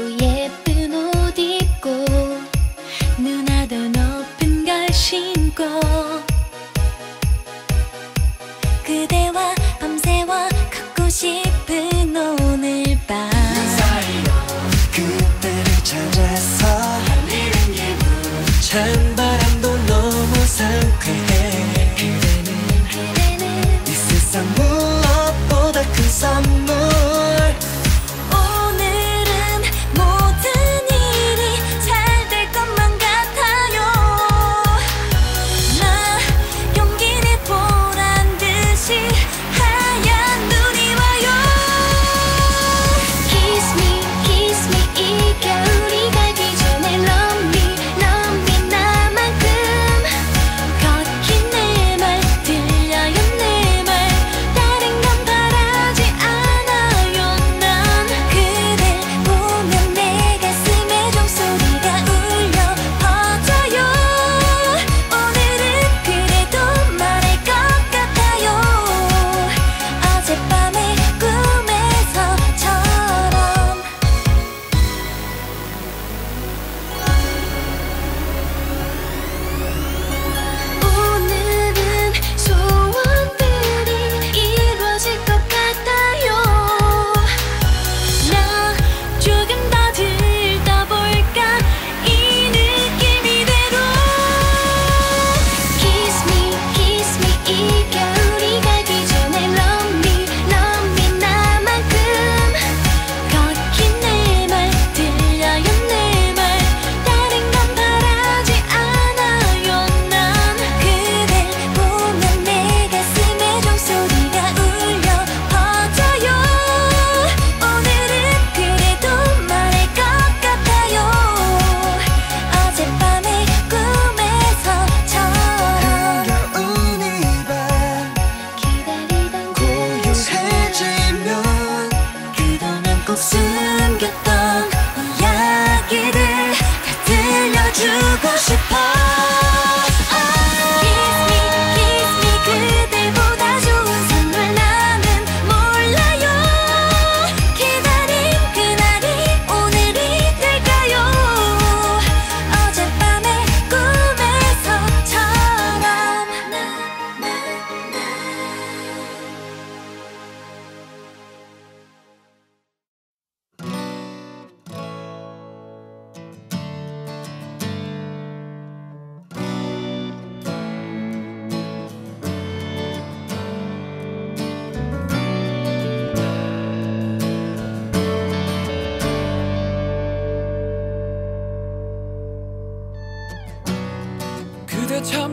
tu y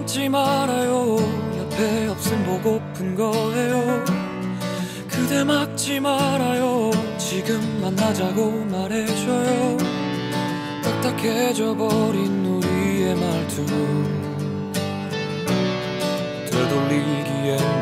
참지 말아요. 옆에 없음 보고픈 거예요. 그대 막지 말아요. 지금 만나자고 말해줘요. 딱딱해져 버린 우리의 말투. 되돌리기엔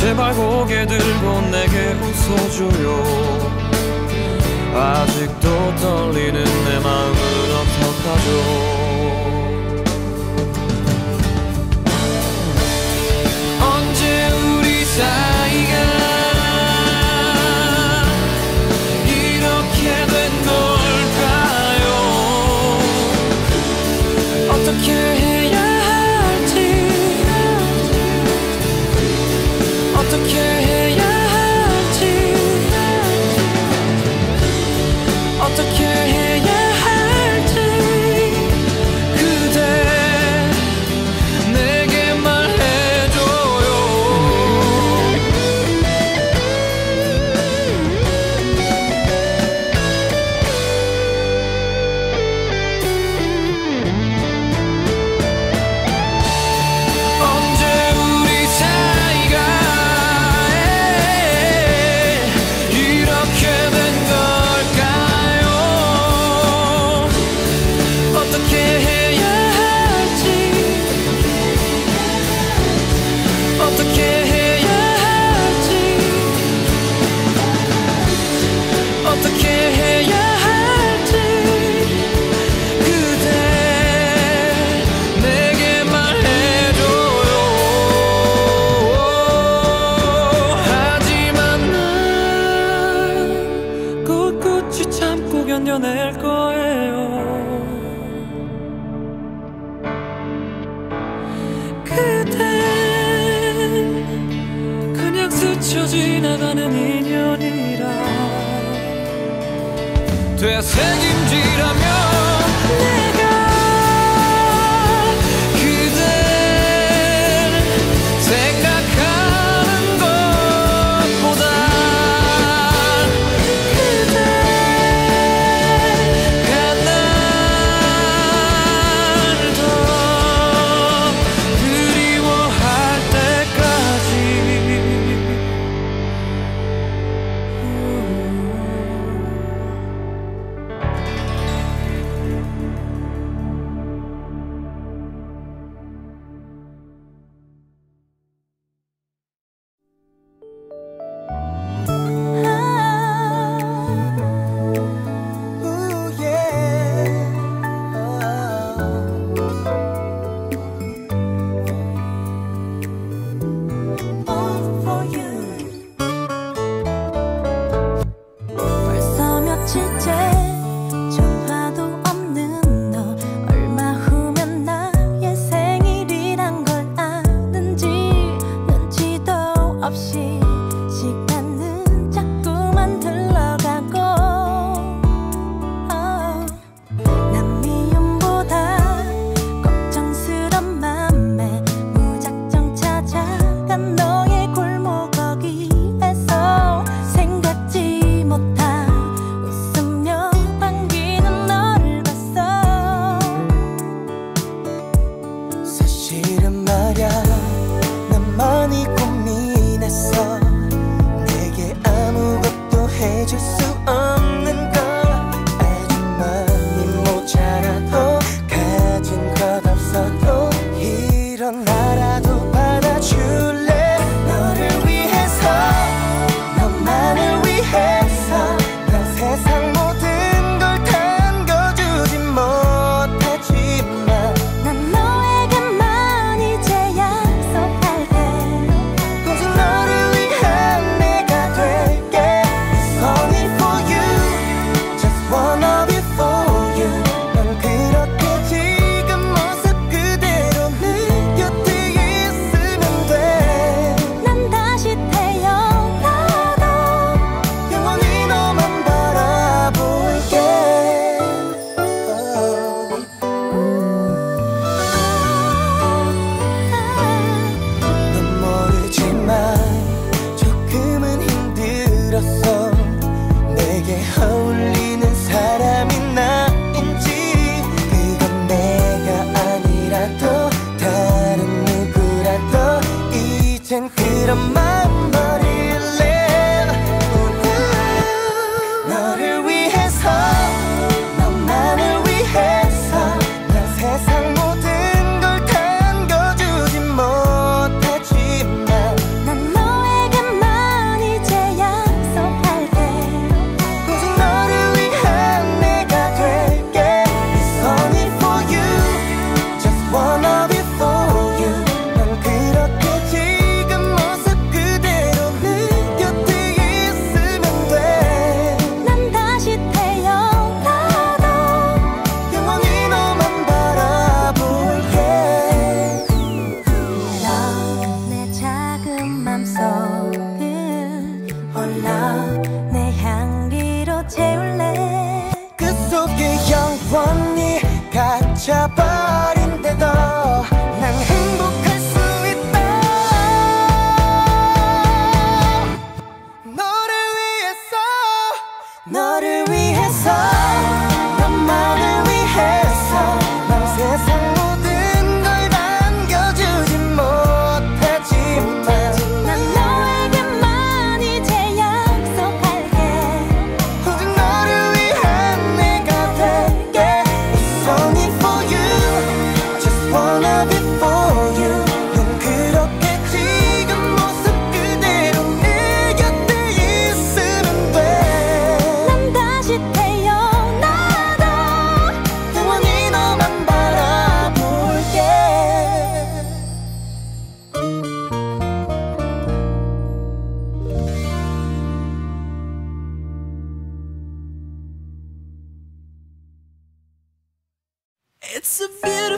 제발 고개 들고 내게 웃어줘요. 아직도 떨리는 내 마음은 어떡하죠? 언제 우리 사이 견뎌낼 거예요. 그댄 그냥 스쳐 지나가는 인연이라. 되새김질하며 이런 말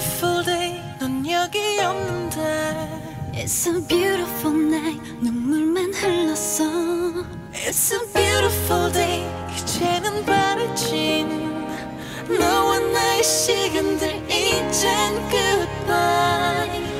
beautiful day 넌 여기 없는데 It's a beautiful night 눈물만 흘렀어 It's a beautiful day 이제는 바래진 너와 나의 시간들 이젠 goodbye